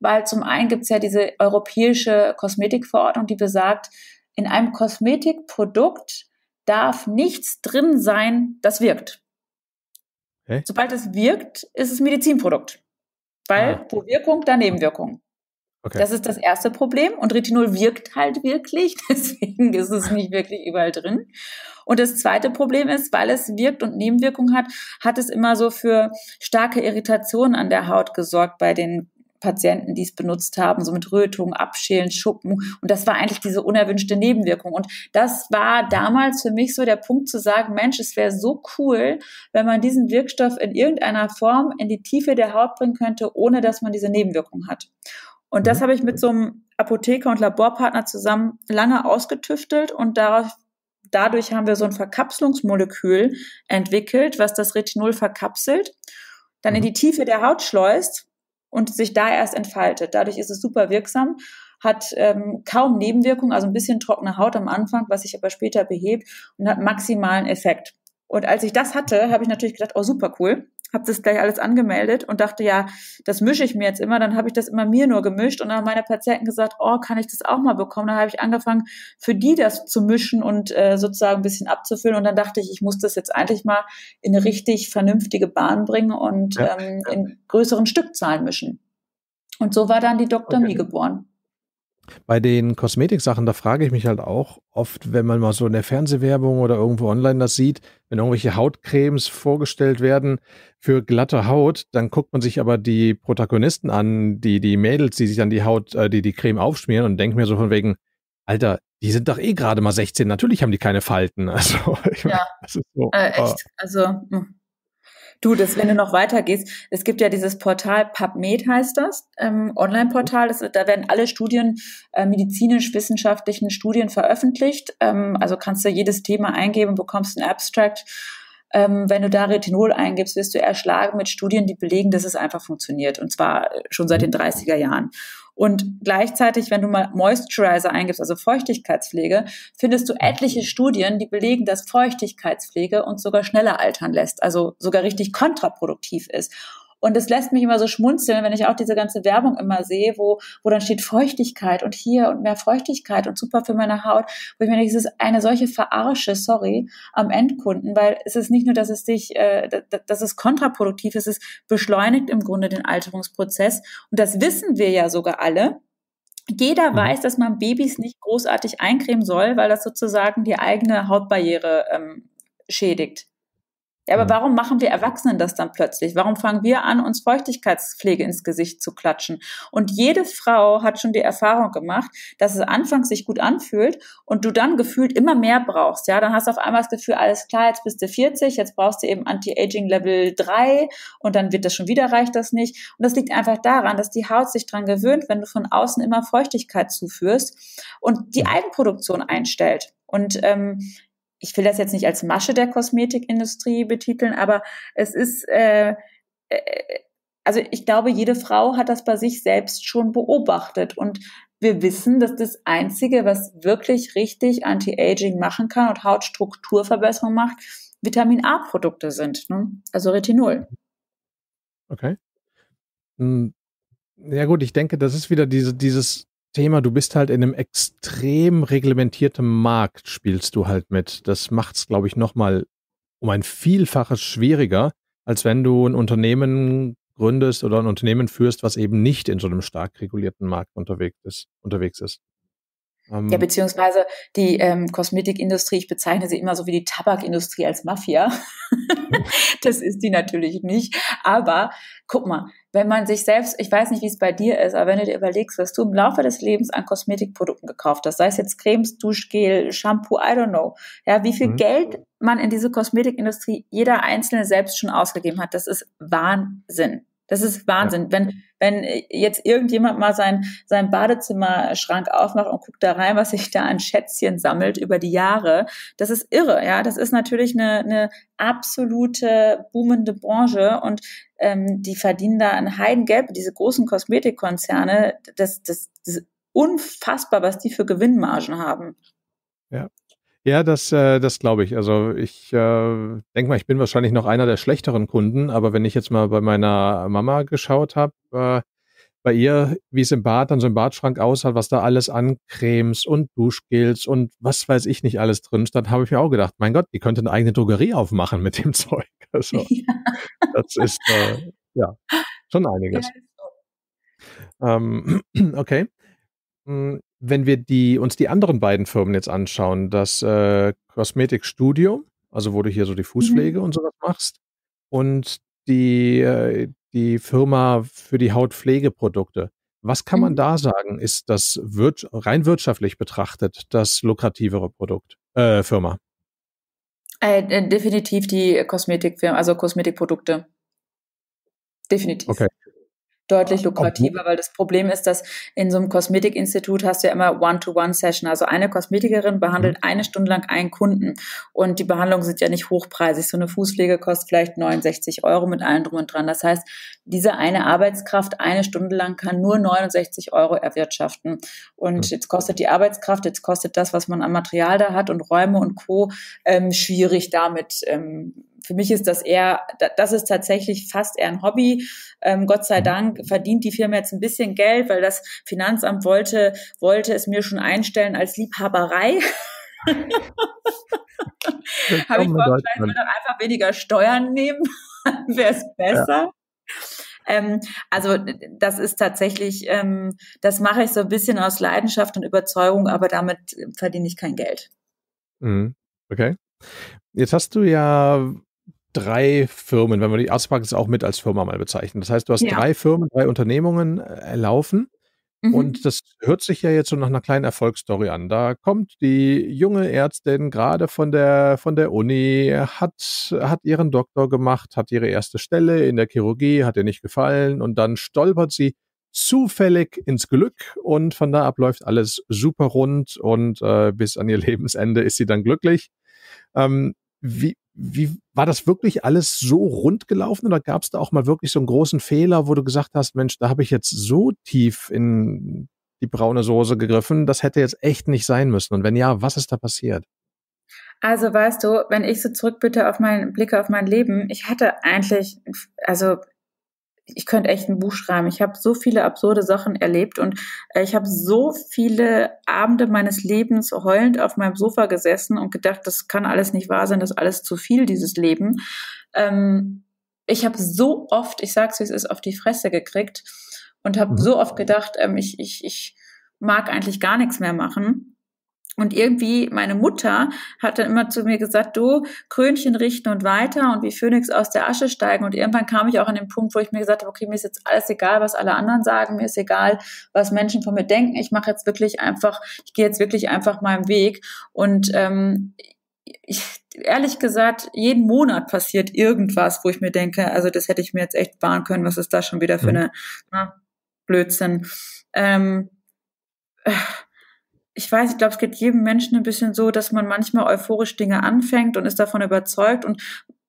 weil zum einen gibt es ja diese europäische Kosmetikverordnung, die besagt, in einem Kosmetikprodukt darf nichts drin sein, das wirkt. Okay. Sobald es wirkt, ist es Medizinprodukt. Weil ah. wo Wirkung, da Nebenwirkung. Okay. Das ist das erste Problem. Und Retinol wirkt halt wirklich, *laughs* deswegen ist es nicht wirklich überall drin. Und das zweite Problem ist, weil es wirkt und Nebenwirkung hat, hat es immer so für starke Irritationen an der Haut gesorgt bei den Patienten, die es benutzt haben, so mit Rötung, Abschälen, Schuppen. Und das war eigentlich diese unerwünschte Nebenwirkung. Und das war damals für mich so der Punkt zu sagen, Mensch, es wäre so cool, wenn man diesen Wirkstoff in irgendeiner Form in die Tiefe der Haut bringen könnte, ohne dass man diese Nebenwirkung hat. Und das mhm. habe ich mit so einem Apotheker und Laborpartner zusammen lange ausgetüftelt und darauf dadurch haben wir so ein Verkapselungsmolekül entwickelt, was das Retinol verkapselt, dann in mhm. die Tiefe der Haut schleust und sich da erst entfaltet. Dadurch ist es super wirksam, hat ähm, kaum Nebenwirkungen, also ein bisschen trockene Haut am Anfang, was sich aber später behebt und hat maximalen Effekt. Und als ich das hatte, habe ich natürlich gedacht, oh super cool, habe das gleich alles angemeldet und dachte, ja, das mische ich mir jetzt immer. Dann habe ich das immer mir nur gemischt und dann haben meine Patienten gesagt, oh, kann ich das auch mal bekommen? Dann habe ich angefangen, für die das zu mischen und äh, sozusagen ein bisschen abzufüllen. Und dann dachte ich, ich muss das jetzt eigentlich mal in eine richtig vernünftige Bahn bringen und ja. ähm, in größeren Stückzahlen mischen. Und so war dann die Dr. Okay. geboren. Bei den Kosmetiksachen, da frage ich mich halt auch oft, wenn man mal so in der Fernsehwerbung oder irgendwo online das sieht, wenn irgendwelche Hautcremes vorgestellt werden für glatte Haut, dann guckt man sich aber die Protagonisten an, die, die Mädels, die sich dann die Haut, äh, die die Creme aufschmieren und denkt mir so von wegen, Alter, die sind doch eh gerade mal 16, natürlich haben die keine Falten. *laughs* Also, ich ja, meine, das ist so. Äh, echt, oh. also, hm. Du, das, wenn du noch weitergehst, es gibt ja dieses Portal PubMed heißt das, ähm, Online-Portal. Da werden alle Studien, äh, medizinisch-wissenschaftlichen Studien veröffentlicht. Ähm, also kannst du jedes Thema eingeben, bekommst ein Abstract. Ähm, wenn du da Retinol eingibst, wirst du erschlagen mit Studien, die belegen, dass es einfach funktioniert. Und zwar schon seit den 30er Jahren. Und gleichzeitig, wenn du mal Moisturizer eingibst, also Feuchtigkeitspflege, findest du etliche Studien, die belegen, dass Feuchtigkeitspflege uns sogar schneller altern lässt, also sogar richtig kontraproduktiv ist. Und es lässt mich immer so schmunzeln, wenn ich auch diese ganze Werbung immer sehe, wo, wo dann steht Feuchtigkeit und hier und mehr Feuchtigkeit und super für meine Haut, wo ich mir denke, es ist eine solche Verarsche, sorry, am Endkunden, weil es ist nicht nur, dass es dich, äh, dass es kontraproduktiv ist, es beschleunigt im Grunde den Alterungsprozess. Und das wissen wir ja sogar alle. Jeder mhm. weiß, dass man Babys nicht großartig eincremen soll, weil das sozusagen die eigene Hautbarriere ähm, schädigt. Ja, aber warum machen wir Erwachsenen das dann plötzlich? Warum fangen wir an, uns Feuchtigkeitspflege ins Gesicht zu klatschen? Und jede Frau hat schon die Erfahrung gemacht, dass es anfangs sich gut anfühlt und du dann gefühlt immer mehr brauchst. Ja, dann hast du auf einmal das Gefühl, alles klar, jetzt bist du 40, jetzt brauchst du eben Anti-Aging Level 3 und dann wird das schon wieder, reicht das nicht. Und das liegt einfach daran, dass die Haut sich dran gewöhnt, wenn du von außen immer Feuchtigkeit zuführst und die Eigenproduktion einstellt. Und ähm, ich will das jetzt nicht als Masche der Kosmetikindustrie betiteln, aber es ist, äh, äh, also ich glaube, jede Frau hat das bei sich selbst schon beobachtet und wir wissen, dass das Einzige, was wirklich richtig Anti-Aging machen kann und Hautstrukturverbesserung macht, Vitamin A-Produkte sind, ne? also Retinol. Okay. Hm, ja gut, ich denke, das ist wieder diese, dieses Thema, du bist halt in einem extrem reglementierten Markt, spielst du halt mit. Das macht es, glaube ich, nochmal um ein Vielfaches schwieriger, als wenn du ein Unternehmen gründest oder ein Unternehmen führst, was eben nicht in so einem stark regulierten Markt unterwegs ist. Unterwegs ist. Ähm, ja, beziehungsweise die ähm, Kosmetikindustrie, ich bezeichne sie immer so wie die Tabakindustrie als Mafia. *laughs* das ist die natürlich nicht. Aber guck mal, wenn man sich selbst, ich weiß nicht, wie es bei dir ist, aber wenn du dir überlegst, was du im Laufe des Lebens an Kosmetikprodukten gekauft hast, sei es jetzt Cremes, Duschgel, Shampoo, I don't know, ja, wie viel mhm. Geld man in diese Kosmetikindustrie jeder Einzelne selbst schon ausgegeben hat, das ist Wahnsinn. Das ist Wahnsinn. Ja. Wenn, wenn jetzt irgendjemand mal sein, sein Badezimmerschrank aufmacht und guckt da rein, was sich da an Schätzchen sammelt über die Jahre, das ist irre, ja. Das ist natürlich eine, eine absolute boomende Branche und ähm, die verdienen da ein Heidengeld, diese großen Kosmetikkonzerne, das, das, das ist unfassbar, was die für Gewinnmargen haben. Ja, ja, das, äh, das glaube ich. Also ich äh, denke mal, ich bin wahrscheinlich noch einer der schlechteren Kunden, aber wenn ich jetzt mal bei meiner Mama geschaut habe, äh, bei ihr, wie es im Bad dann so im Badschrank aussah, was da alles an Cremes und Duschgels und was weiß ich nicht alles drin stand, habe ich mir auch gedacht, mein Gott, die könnte eine eigene Drogerie aufmachen mit dem *laughs* Zeug. Also, ja. Das ist äh, ja schon einiges. Ja, ähm, *clears throat* okay. Wenn wir die, uns die anderen beiden Firmen jetzt anschauen, das äh, Cosmetic Studio, also wo du hier so die Fußpflege mhm. und sowas machst, und die, äh, die Firma für die Hautpflegeprodukte. Was kann man mhm. da sagen? Ist das wir rein wirtschaftlich betrachtet das lukrativere Produkt, äh, Firma? Äh, äh definitiv die Kosmetikfirma, also Kosmetikprodukte. Definitiv. Okay deutlich lukrativer, weil das Problem ist, dass in so einem Kosmetikinstitut hast du ja immer One-to-One-Session. Also eine Kosmetikerin behandelt mhm. eine Stunde lang einen Kunden und die Behandlungen sind ja nicht hochpreisig. So eine Fußpflege kostet vielleicht 69 Euro mit allem drum und dran. Das heißt, diese eine Arbeitskraft eine Stunde lang kann nur 69 Euro erwirtschaften. Und jetzt kostet die Arbeitskraft, jetzt kostet das, was man an Material da hat und Räume und Co. Ähm, schwierig damit ähm, für mich ist das eher, das ist tatsächlich fast eher ein Hobby. Ähm, Gott sei mhm. Dank verdient die Firma jetzt ein bisschen Geld, weil das Finanzamt wollte, wollte es mir schon einstellen als Liebhaberei. *laughs* Habe ich vorgeschlagen, ich würde dann einfach weniger Steuern nehmen, *laughs* wäre es besser. Ja. Ähm, also das ist tatsächlich, ähm, das mache ich so ein bisschen aus Leidenschaft und Überzeugung, aber damit verdiene ich kein Geld. Mhm. Okay. Jetzt hast du ja drei Firmen, wenn wir die Arztpraxis auch mit als Firma mal bezeichnen. Das heißt, du hast ja. drei Firmen, drei Unternehmungen äh, laufen. Mhm. Und das hört sich ja jetzt so nach einer kleinen Erfolgsstory an. Da kommt die junge Ärztin gerade von der, von der Uni, hat, hat ihren Doktor gemacht, hat ihre erste Stelle in der Chirurgie, hat ihr nicht gefallen und dann stolpert sie zufällig ins Glück und von da ab läuft alles super rund und äh, bis an ihr *laughs* Lebensende ist sie dann glücklich. Ähm, wie, wie war das wirklich alles so rund gelaufen oder gab es da auch mal wirklich so einen großen Fehler, wo du gesagt hast, Mensch, da habe ich jetzt so tief in die braune Soße gegriffen, das hätte jetzt echt nicht sein müssen. Und wenn ja, was ist da passiert? Also weißt du, wenn ich so zurückbitte auf meinen Blick auf mein Leben, ich hatte eigentlich, also ich könnte echt ein Buch schreiben. Ich habe so viele absurde Sachen erlebt und äh, ich habe so viele Abende meines Lebens heulend auf meinem Sofa gesessen und gedacht, das kann alles nicht wahr sein, das ist alles zu viel, dieses Leben. Ähm, ich habe so oft, ich sag's wie es ist, auf die Fresse gekriegt und habe mhm. so oft gedacht, ähm, ich, ich, ich mag eigentlich gar nichts mehr machen. Und irgendwie, meine Mutter hat dann immer zu mir gesagt, du, Krönchen richten und weiter und wie Phönix aus der Asche steigen. Und irgendwann kam ich auch an den Punkt, wo ich mir gesagt habe, okay, mir ist jetzt alles egal, was alle anderen sagen, mir ist egal, was Menschen von mir denken. Ich mache jetzt wirklich einfach, ich gehe jetzt wirklich einfach meinen Weg. Und ähm, ich, ehrlich gesagt, jeden Monat passiert irgendwas, wo ich mir denke, also das hätte ich mir jetzt echt sparen können, was ist da schon wieder für mhm. eine na, Blödsinn. Ähm, äh, ich weiß, ich glaube, es geht jedem Menschen ein bisschen so, dass man manchmal euphorisch Dinge anfängt und ist davon überzeugt und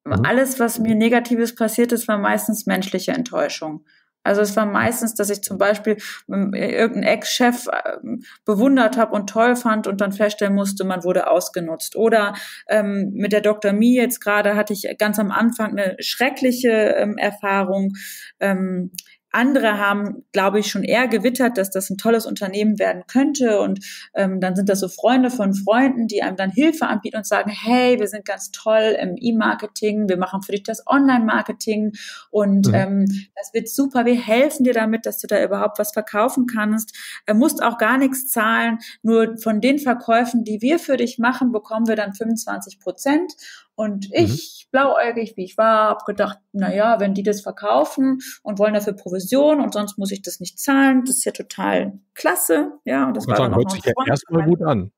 mhm. alles, was mir Negatives passiert ist, war meistens menschliche Enttäuschung. Also es war meistens, dass ich zum Beispiel ähm, irgendeinen Ex-Chef ähm, bewundert habe und toll fand und dann feststellen musste, man wurde ausgenutzt. Oder ähm, mit der Dr. Mi jetzt gerade hatte ich ganz am Anfang eine schreckliche ähm, Erfahrung. Ähm, andere haben, glaube ich, schon eher gewittert, dass das ein tolles Unternehmen werden könnte. Und ähm, dann sind das so Freunde von Freunden, die einem dann Hilfe anbieten und sagen, hey, wir sind ganz toll im E-Marketing, wir machen für dich das Online-Marketing und mhm. ähm, das wird super, wir helfen dir damit, dass du da überhaupt was verkaufen kannst. Du musst auch gar nichts zahlen, nur von den Verkäufen, die wir für dich machen, bekommen wir dann 25 Prozent. Und mhm. ich, mhm. blauäugig wie ich war, habe gedacht, na ja, wenn die das verkaufen und wollen dafür Provision und sonst muss ich das nicht zahlen, das ist ja total klasse. Ja, und das war sagen, hört sich ja erstmal gut an.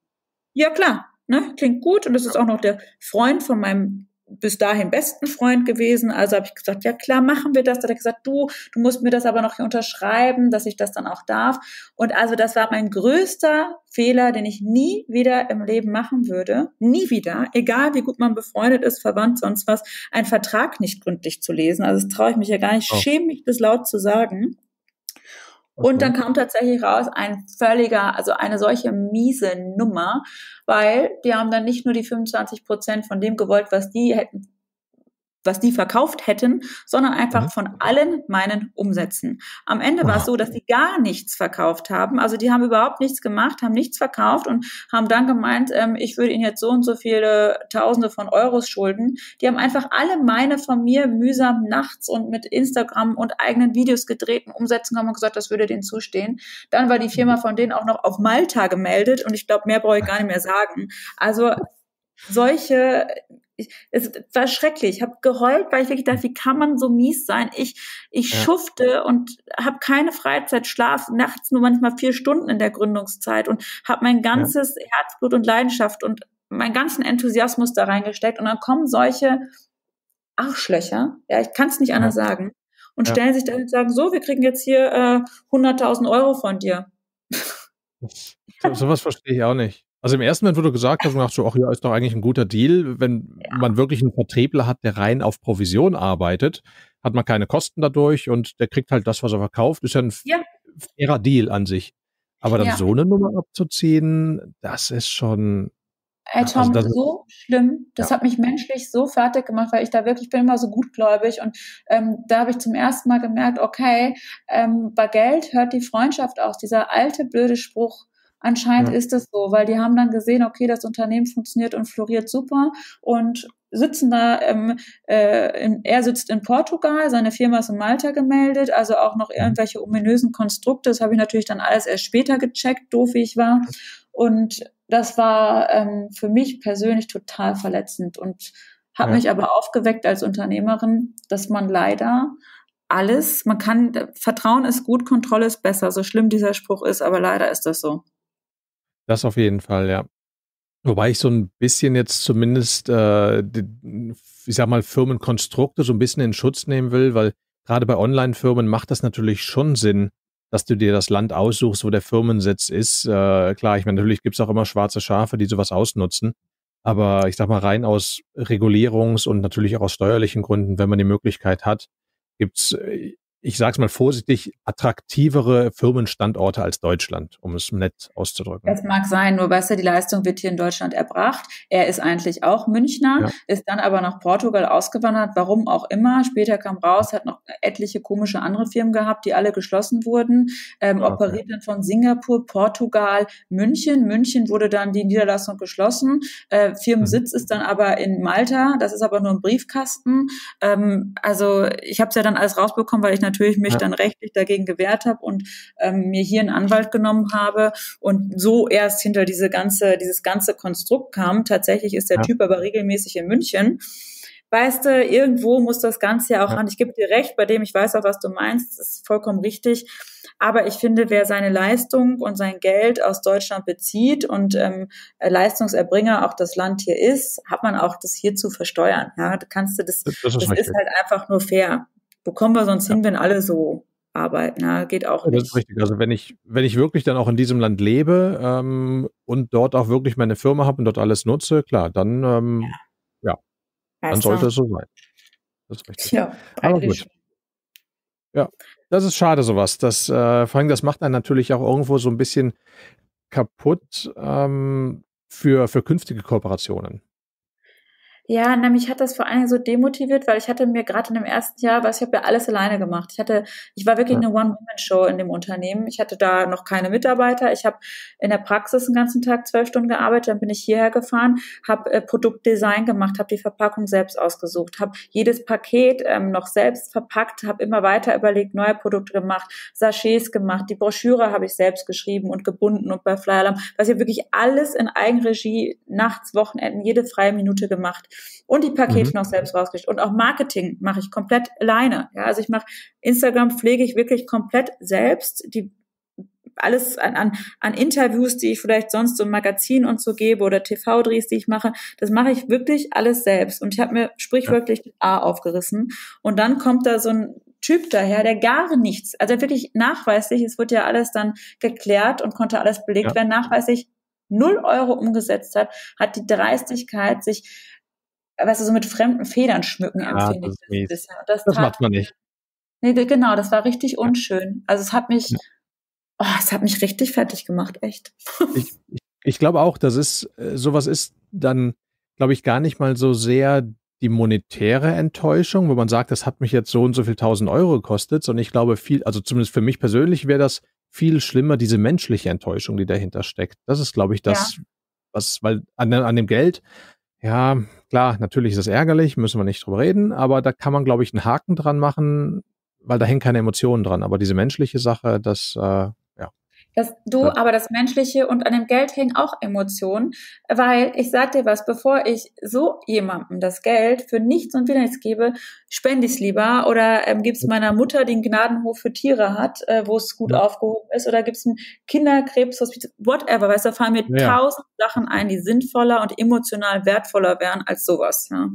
Ja, klar. Ne, klingt gut und das ist auch noch der Freund von meinem bis dahin besten Freund gewesen. Also habe ich gesagt, ja klar, machen wir das. Da hat er gesagt, du, du musst mir das aber noch hier unterschreiben, dass ich das dann auch darf. Und also das war mein größter Fehler, den ich nie wieder im Leben machen würde. Nie wieder, egal wie gut man befreundet ist, verwandt, sonst was, einen Vertrag nicht gründlich zu lesen. Also das traue ich mich ja gar nicht, oh. schäme mich das laut zu sagen. Und dann kam tatsächlich raus ein völliger, also eine solche miese Nummer, weil die haben dann nicht nur die 25 Prozent von dem gewollt, was die hätten was die verkauft hätten, sondern einfach mhm. von allen meinen Umsätzen. Am Ende wow. war es so, dass die gar nichts verkauft haben. Also die haben überhaupt nichts gemacht, haben nichts verkauft und haben dann gemeint, ähm, ich würde ihnen jetzt so und so viele Tausende von Euros schulden. Die haben einfach alle meine von mir mühsam nachts und mit Instagram und eigenen Videos gedrehten Umsätzen haben und gesagt, das würde denen zustehen. Dann war die Firma von denen auch noch auf Malta gemeldet und ich glaube, mehr brauche ich gar nicht mehr sagen. Also solche ich, es war schrecklich. Ich habe geheult, weil ich wirklich dachte, wie kann man so mies sein? Ich, ich ja. schufte und habe keine Freizeit, schlaf nachts nur manchmal vier Stunden in der Gründungszeit und habe mein ganzes ja. Herzblut und Leidenschaft und meinen ganzen Enthusiasmus da reingesteckt. Und dann kommen solche Arschlöcher, ja, ich kann es nicht ja. anders sagen, und stellen sich da und sagen, so, wir kriegen jetzt hier äh, 100.000 Euro von dir. So, sowas verstehe ich auch nicht. Also im ersten Moment, wo du gesagt hast, dachte so, ach ja, ist doch eigentlich ein guter Deal. Wenn ja. man wirklich einen Vertriebler hat, der rein auf Provision arbeitet, hat man keine Kosten dadurch und der kriegt halt das, was er verkauft. Ist ja ein ja. fairer Deal an sich. Aber dann ja. so eine Nummer abzuziehen, das ist schon. Ey, Tom, also so schlimm. Das hat mich menschlich so fertig gemacht, weil ich da wirklich bin immer so gutgläubig und ähm, da habe ich zum ersten Mal gemerkt, okay, ähm, bei Geld hört die Freundschaft aus. Dieser alte blöde Spruch, Anscheinend ja. ist es so, weil die haben dann gesehen, okay, das Unternehmen funktioniert und floriert super und sitzen da, ähm, äh, in, er sitzt in Portugal, seine Firma ist in Malta gemeldet, also auch noch irgendwelche ominösen Konstrukte, das habe ich natürlich dann alles erst später gecheckt, doof wie ich war. Und das war ähm, für mich persönlich total verletzend und hat ja. mich aber aufgeweckt als Unternehmerin, dass man leider alles, man kann, Vertrauen ist gut, Kontrolle ist besser, so schlimm dieser Spruch ist, aber leider ist das so. Das auf jeden Fall, ja. Wobei ich so ein bisschen jetzt zumindest, äh, die, ich sag mal, Firmenkonstrukte so ein bisschen in Schutz nehmen will, weil gerade bei Online-Firmen macht das natürlich schon Sinn, dass du dir das Land aussuchst, wo der Firmensitz ist. Äh, klar, ich meine, natürlich gibt's auch immer schwarze Schafe, die sowas ausnutzen. Aber ich sag mal, rein aus Regulierungs- und natürlich auch aus steuerlichen Gründen, wenn man die Möglichkeit hat, gibt's äh, ich sage es mal vorsichtig, attraktivere Firmenstandorte als Deutschland, um es nett auszudrücken. Das mag sein, nur weißt du, die Leistung wird hier in Deutschland erbracht. Er ist eigentlich auch Münchner, ja. ist dann aber nach Portugal ausgewandert, warum auch immer. Später kam raus, hat noch etliche komische andere Firmen gehabt, die alle geschlossen wurden, ähm, okay. operiert dann von Singapur, Portugal, München. München wurde dann die Niederlassung geschlossen. Äh, Firmensitz mhm. ist dann aber in Malta, das ist aber nur ein Briefkasten. Ähm, also ich habe es ja dann alles rausbekommen, weil ich natürlich mich ja. dann rechtlich dagegen gewehrt habe und ähm, mir hier einen Anwalt genommen habe und so erst hinter diese ganze, dieses ganze Konstrukt kam. Tatsächlich ist der ja. Typ aber regelmäßig in München weißt du, irgendwo muss das Ganze ja auch ja. an. Ich gebe dir recht, bei dem ich weiß auch, was du meinst, das ist vollkommen richtig. Aber ich finde, wer seine Leistung und sein Geld aus Deutschland bezieht und ähm, Leistungserbringer auch das Land hier ist, hat man auch das hier zu versteuern. Ja, kannst du das, das, ist, das ist halt einfach nur fair. Wo kommen wir sonst ja. hin, wenn alle so arbeiten? Na, geht auch nicht. Das ist richtig. Also wenn ich, wenn ich wirklich dann auch in diesem Land lebe ähm, und dort auch wirklich meine Firma habe und dort alles nutze, klar, dann ähm, ja. ja. Dann sollte es so sein. Das ist richtig. Ja, aber gut. Ja, das ist schade, sowas. Das, äh, vor allem, das macht einen natürlich auch irgendwo so ein bisschen kaputt ähm, für, für künftige Kooperationen. Ja, nämlich hat das vor allen Dingen so demotiviert, weil ich hatte mir gerade in dem ersten Jahr, was ich habe ja alles alleine gemacht. Ich hatte, ich war wirklich ja. eine One-Woman-Show in dem Unternehmen. Ich hatte da noch keine Mitarbeiter. Ich habe in der Praxis den ganzen Tag zwölf Stunden gearbeitet. Dann bin ich hierher gefahren, habe äh, Produktdesign gemacht, habe die Verpackung selbst ausgesucht, habe jedes Paket ähm, noch selbst verpackt, habe immer weiter überlegt, neue Produkte gemacht, Sachets gemacht, die Broschüre habe ich selbst geschrieben und gebunden und bei Flyalarm, was ich wirklich alles in Eigenregie, nachts, Wochenenden, jede freie Minute gemacht und die Pakete mhm. noch selbst rausgeschickt. Und auch Marketing mache ich komplett alleine. Ja, also ich mache Instagram pflege ich wirklich komplett selbst. Die alles an, an, an Interviews, die ich vielleicht sonst so im Magazin und so gebe oder TV-Drehs, die ich mache, das mache ich wirklich alles selbst. Und ich habe mir sprichwörtlich ja. A aufgerissen. Und dann kommt da so ein Typ daher, der gar nichts, also wirklich nachweislich, es wird ja alles dann geklärt und konnte alles belegt ja. werden, nachweislich null Euro umgesetzt hat, hat die Dreistigkeit, sich weißt du, so mit fremden Federn schmücken ah, empfinde ich das Das, das macht man nicht. Nee, genau, das war richtig unschön. Also es hat mich, oh, es hat mich richtig fertig gemacht, echt. Ich, ich, ich glaube auch, dass es äh, sowas ist dann, glaube ich, gar nicht mal so sehr die monetäre Enttäuschung, wo man sagt, das hat mich jetzt so und so viel tausend Euro gekostet, sondern ich glaube viel, also zumindest für mich persönlich wäre das viel schlimmer, diese menschliche Enttäuschung, die dahinter steckt. Das ist, glaube ich, das, ja. was, weil an, an dem Geld, ja, klar, natürlich ist das ärgerlich, müssen wir nicht drüber reden, aber da kann man, glaube ich, einen Haken dran machen, weil da hängen keine Emotionen dran. Aber diese menschliche Sache, das, äh, das, du, ja. aber das Menschliche und an dem Geld hängen auch Emotionen, weil ich sag dir was, bevor ich so jemandem das Geld für nichts und wieder nichts gebe, spende ich es lieber oder ähm, gib's meiner Mutter, die einen Gnadenhof für Tiere hat, äh, wo es gut ja. aufgehoben ist, oder gib's ein Kinderkrebshospital, whatever, weißt du, da fallen mir tausend Sachen ein, die sinnvoller und emotional wertvoller wären als sowas, ja.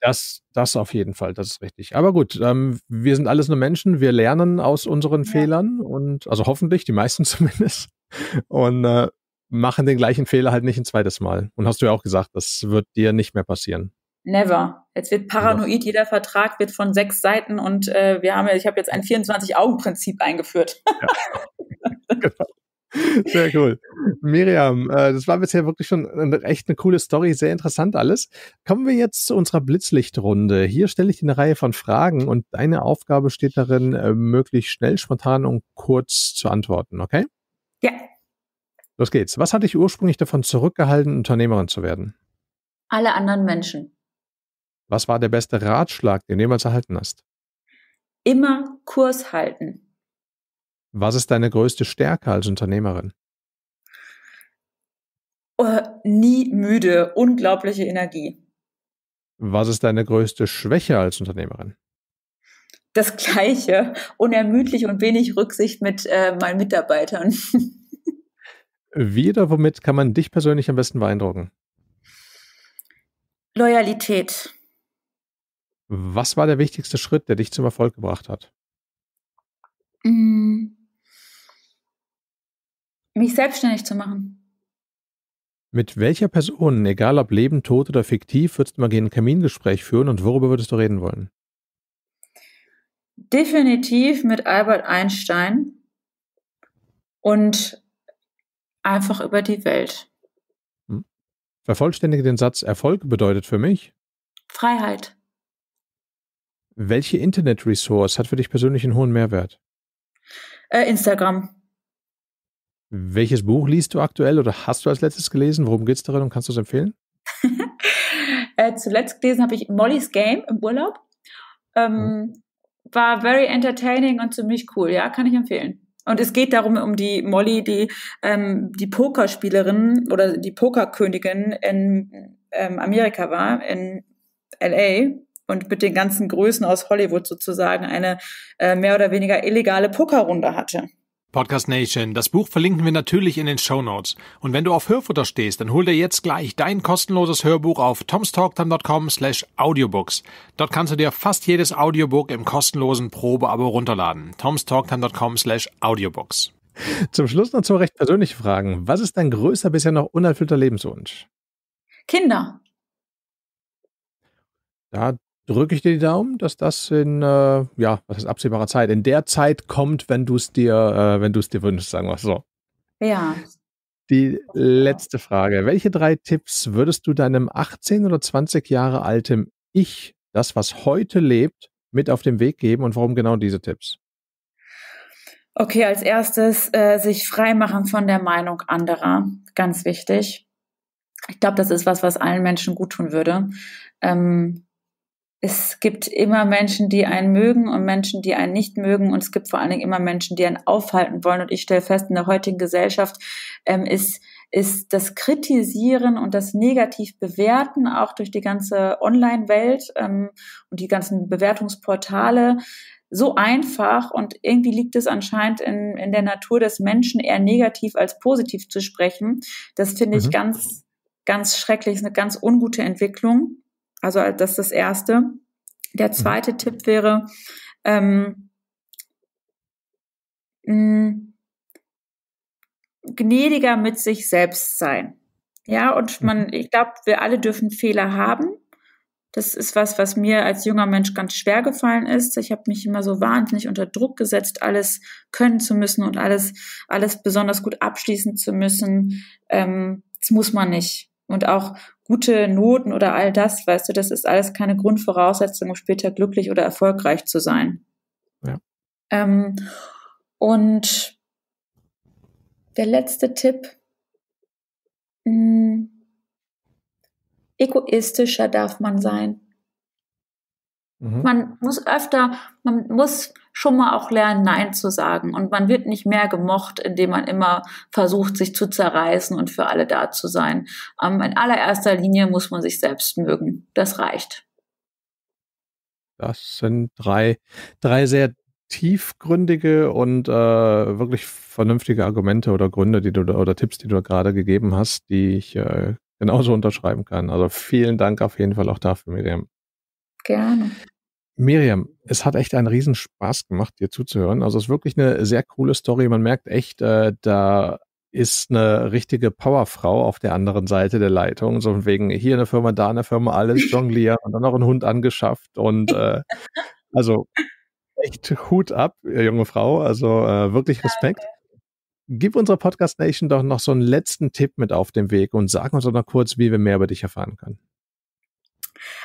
Das, das auf jeden Fall, das ist richtig. Aber gut, ähm, wir sind alles nur Menschen, wir lernen aus unseren ja. Fehlern und also hoffentlich, die meisten *laughs* zumindest, und äh, machen den gleichen Fehler halt nicht ein zweites Mal. Und hast du ja auch gesagt, das wird dir nicht mehr passieren. Never. Jetzt wird paranoid, jeder Vertrag wird von sechs Seiten und äh, wir haben, ich habe jetzt ein 24-Augen-Prinzip eingeführt. Ja. *laughs* genau. Sehr cool. Miriam, äh, das war bisher wirklich schon eine, echt eine coole Story, sehr interessant alles. Kommen wir jetzt zu unserer Blitzlichtrunde. Hier stelle ich dir eine Reihe von Fragen und deine Aufgabe steht darin, äh, möglichst schnell, spontan und kurz zu antworten, okay? Ja. Los geht's. Was hat dich ursprünglich davon zurückgehalten, Unternehmerin zu werden? Alle anderen Menschen. Was war der beste Ratschlag, den du jemals erhalten hast? Immer Kurs halten. Was ist deine größte Stärke als Unternehmerin? Uh, nie müde, unglaubliche Energie. Was ist deine größte Schwäche als Unternehmerin? Das gleiche, unermüdlich und wenig Rücksicht mit äh, meinen Mitarbeitern. *laughs* Wie oder womit kann man dich persönlich am besten beeindrucken? Loyalität. Was war der wichtigste Schritt, der dich zum Erfolg gebracht hat? Mm mich selbstständig zu machen. Mit welcher Person, egal ob Leben, tot oder fiktiv, würdest du mal gerne ein Kamingespräch führen und worüber würdest du reden wollen? Definitiv mit Albert Einstein und einfach über die Welt. Hm. Vervollständige den Satz, Erfolg bedeutet für mich Freiheit. Welche Internet-Resource hat für dich persönlich einen hohen Mehrwert? Äh, Instagram. Welches Buch liest du aktuell oder hast du als letztes gelesen? Worum geht es darin und kannst du es empfehlen? *laughs* äh, zuletzt gelesen habe ich Molly's Game im Urlaub. Ähm, mhm. War very entertaining und ziemlich cool, ja, kann ich empfehlen. Und es geht darum, um die Molly, die ähm, die Pokerspielerin oder die Pokerkönigin in ähm, Amerika war, in LA und mit den ganzen Größen aus Hollywood sozusagen eine äh, mehr oder weniger illegale Pokerrunde hatte. Podcast Nation. Das Buch verlinken wir natürlich in den Show Notes. Und wenn du auf Hörfutter stehst, dann hol dir jetzt gleich dein kostenloses Hörbuch auf tomstalktime.com slash audiobooks. Dort kannst du dir fast jedes Audiobook im kostenlosen Probeabo runterladen. tomstalktime.com slash audiobooks. Zum Schluss noch zwei recht persönliche Fragen. Was ist dein größter bisher noch unerfüllter Lebenswunsch? Kinder. Da drücke ich dir die Daumen, dass das in, äh, ja, was ist absehbarer Zeit, in der Zeit kommt, wenn du es dir, äh, wenn du es dir wünschst, sagen wir so. Ja. Die letzte Frage. Welche drei Tipps würdest du deinem 18 oder 20 Jahre altem Ich, das was heute lebt, mit auf den Weg geben und warum genau diese Tipps? Okay, als erstes äh, sich frei machen von der Meinung anderer. Ganz wichtig. Ich glaube, das ist was, was allen Menschen gut tun würde. Ähm, es gibt immer Menschen, die einen mögen und Menschen, die einen nicht mögen. Und es gibt vor allen Dingen immer Menschen, die einen aufhalten wollen. Und ich stelle fest, in der heutigen Gesellschaft ähm, ist, ist das Kritisieren und das negativ bewerten auch durch die ganze Online-Welt ähm, und die ganzen Bewertungsportale so einfach und irgendwie liegt es anscheinend in, in der Natur des Menschen eher negativ als positiv zu sprechen. Das finde ich mhm. ganz, ganz schrecklich, ist eine ganz ungute Entwicklung. Also das ist das Erste. Der mhm. zweite mhm. Tipp wäre, ähm, mh, gnädiger mit sich selbst sein. Ja, und man, mhm. ich glaube, wir alle dürfen Fehler haben. Das ist was, was mir als junger Mensch ganz schwer gefallen ist. Ich habe mich immer so wahnsinnig unter Druck gesetzt, alles können zu müssen und alles, alles besonders gut abschließen zu müssen. Ähm, das muss man nicht. Und auch gute Noten oder all das, weißt du, das ist alles keine Grundvoraussetzung, um später glücklich oder erfolgreich zu sein. Ja. Ähm, und der letzte Tipp, mh, hm, egoistischer darf man sein. Mhm. Man muss öfter, man muss schon mal auch lernen, Nein zu sagen. Und man wird nicht mehr gemocht, indem man immer versucht, sich zu zerreißen und für alle da zu sein. Ähm, in allererster Linie muss man sich selbst mögen. Das reicht. Das sind drei, drei sehr tiefgründige und äh, wirklich vernünftige Argumente oder Gründe, die du oder Tipps, die du gerade gegeben hast, die ich äh, genauso unterschreiben kann. Also vielen Dank auf jeden Fall auch dafür, Miriam. Gerne. Miriam, es hat echt einen riesen Spaß gemacht, dir zuzuhören. Also es ist wirklich eine sehr coole Story. Man merkt echt, äh, da ist eine richtige Powerfrau auf der anderen Seite der Leitung. So wegen hier eine Firma, da eine Firma, alles *laughs* jonglieren und dann noch einen Hund angeschafft. Und äh, also echt Hut ab, junge Frau. Also äh, wirklich Respekt. Gib unserer Podcast Nation doch noch so einen letzten Tipp mit auf den Weg und sag uns doch noch kurz, wie wir mehr über dich erfahren können.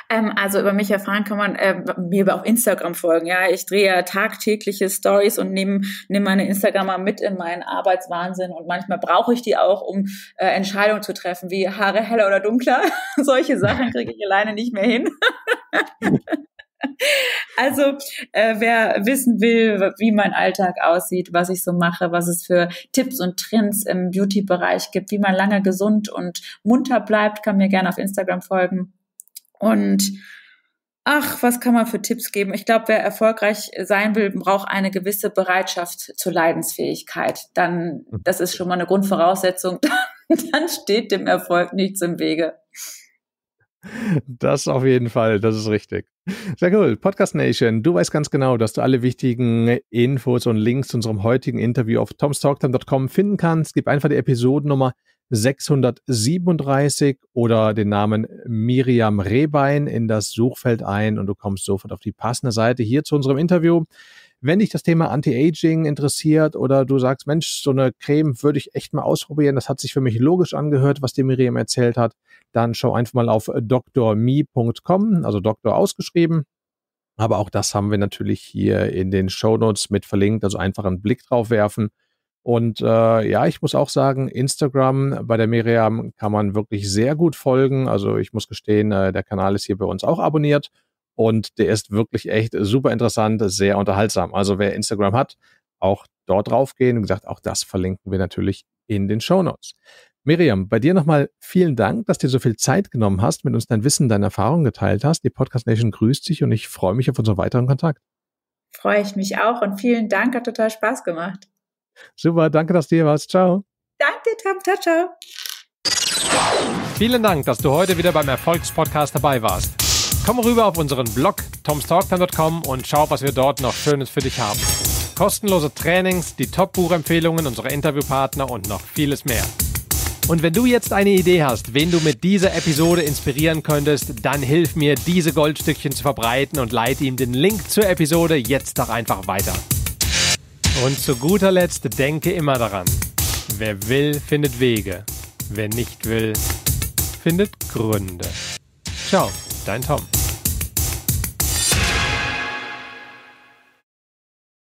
Ähm, also über mich erfahren kann man äh, mir auf Instagram folgen. Ja, ich drehe ja tagtägliche Stories und nehme nehm meine Instagramer mit in meinen Arbeitswahnsinn und manchmal brauche ich die auch, um äh, Entscheidungen zu treffen, wie Haare heller oder dunkler. *laughs* Solche Sachen kriege ich alleine nicht mehr hin. *laughs* Also, äh, wer wissen will, wie mein Alltag aussieht, was ich so mache, was es für Tipps und Trends im Beauty-Bereich gibt, wie man lange gesund und munter bleibt, kann mir gerne auf Instagram folgen. Und ach, was kann man für Tipps geben? Ich glaube, wer erfolgreich sein will, braucht eine gewisse Bereitschaft zur Leidensfähigkeit. Dann, das ist schon mal eine Grundvoraussetzung. *laughs* Dann steht dem Erfolg nichts im Wege. Das auf jeden Fall, das ist richtig. Sehr cool. Podcast Nation, du weißt ganz genau, dass du alle wichtigen Infos und Links zu unserem heutigen Interview auf tomstalktime.com finden kannst. Gib einfach die Episodennummer 637 oder den Namen Miriam Rehbein in das Suchfeld ein und du kommst sofort auf die passende Seite hier zu unserem Interview. Wenn dich das Thema Anti-Aging interessiert oder du sagst, Mensch, so eine Creme würde ich echt mal ausprobieren, das hat sich für mich logisch angehört, was dir Miriam erzählt hat, dann schau einfach mal auf drme.com, also Doktor ausgeschrieben. Aber auch das haben wir natürlich hier in den Show Notes mit verlinkt, also einfach einen Blick drauf werfen. Und äh, ja, ich muss auch sagen, Instagram bei der Miriam kann man wirklich sehr gut folgen. Also ich muss gestehen, äh, der Kanal ist hier bei uns auch abonniert und der ist wirklich echt super interessant, sehr unterhaltsam. Also wer Instagram hat, auch dort draufgehen. Wie gesagt, auch das verlinken wir natürlich in den Show Notes. Miriam, bei dir nochmal vielen Dank, dass du dir so viel Zeit genommen hast, mit uns dein Wissen, deine Erfahrungen geteilt hast. Die Podcast Nation grüßt dich und ich freue mich auf unseren weiteren Kontakt. Freue ich mich auch und vielen Dank, hat total Spaß gemacht. Super, danke, dass du hier warst. Ciao. Danke, Tom. Ciao, ciao. Vielen Dank, dass du heute wieder beim Erfolgspodcast dabei warst. Komm rüber auf unseren Blog tomstalktime.com und schau, was wir dort noch Schönes für dich haben. Kostenlose Trainings, die Top-Buchempfehlungen unserer Interviewpartner und noch vieles mehr. Und wenn du jetzt eine Idee hast, wen du mit dieser Episode inspirieren könntest, dann hilf mir, diese Goldstückchen zu verbreiten und leite ihm den Link zur Episode jetzt doch einfach weiter. Und zu guter Letzt denke immer daran, wer will, findet Wege. Wer nicht will, findet Gründe. Ciao, dein Tom.